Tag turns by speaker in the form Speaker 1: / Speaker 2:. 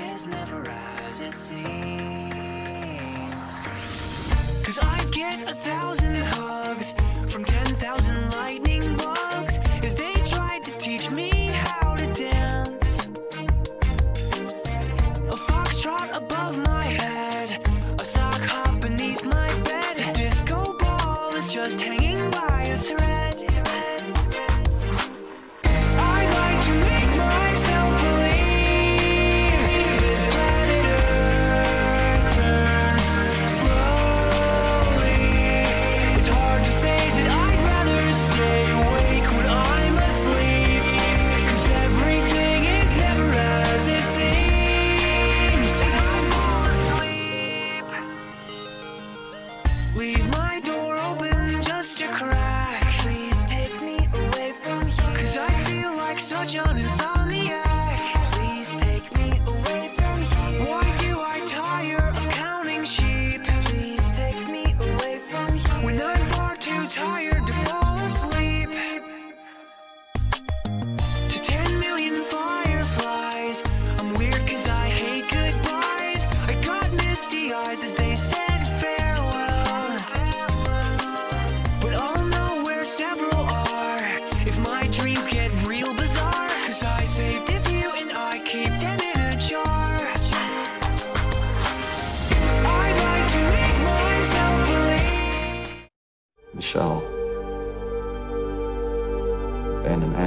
Speaker 1: is never as it seems. Cause I get a thousand hugs from 10,000 lightning bugs as they tried to teach me how to dance. A foxtrot above my head, a sock hop beneath my bed. A disco ball is just hanging by a thread. Misty eyes as they said
Speaker 2: Michelle. And Anne.